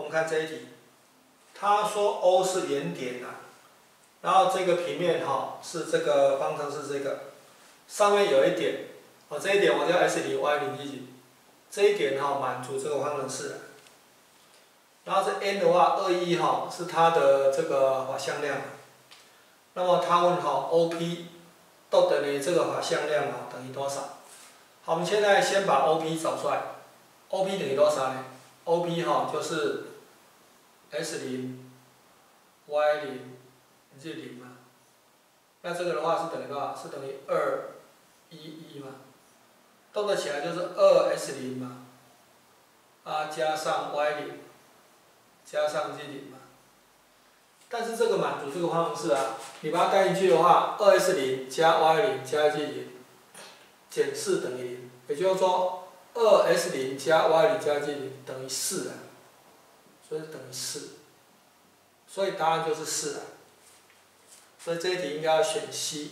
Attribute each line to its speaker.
Speaker 1: 我们看这一题，他说 O 是原点呐、然后这个平面哈、是这个方程式这个，上面有一点，哦这一点我叫 S 零 Y 零一零，这一点哈、满足这个方程式。然后这 n 的话，二一哈是它的这个法向量，那么他问哈 OP 都等于这个法向量啊等于多少？好，我们现在先把 OP 找出来，OP 等于多少呢？？OP 哈就是 S 零 Y 零是零嘛，那这个的话是等于多少？是等于二一一嘛，动得起来就是二 S 零嘛，啊加上 Y 零。加上 z 零嘛，但是这个满足这个方程式啊，你把它带进去的话，二 s 零加 y 零加 z 零减四等于零，也就是说二 s 零加 y 零加 z 零等于四啊，所以等于四，所以答案就是四啊，所以这一题应该要选 C。